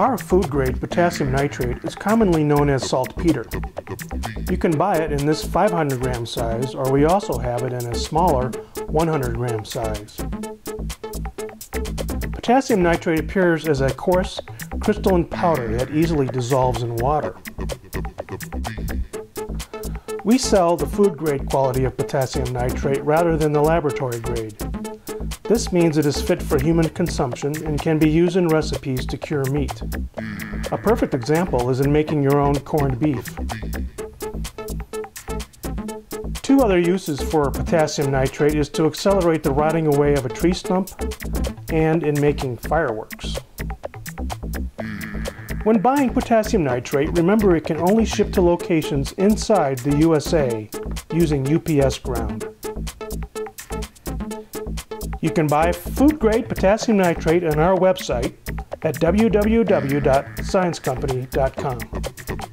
Our food-grade potassium nitrate is commonly known as saltpeter. You can buy it in this 500 gram size or we also have it in a smaller 100 gram size. Potassium nitrate appears as a coarse crystalline powder that easily dissolves in water. We sell the food grade quality of potassium nitrate rather than the laboratory grade. This means it is fit for human consumption and can be used in recipes to cure meat. A perfect example is in making your own corned beef. Two other uses for potassium nitrate is to accelerate the rotting away of a tree stump and in making fireworks. When buying potassium nitrate, remember it can only ship to locations inside the USA using UPS ground. You can buy food-grade potassium nitrate on our website at www.sciencecompany.com.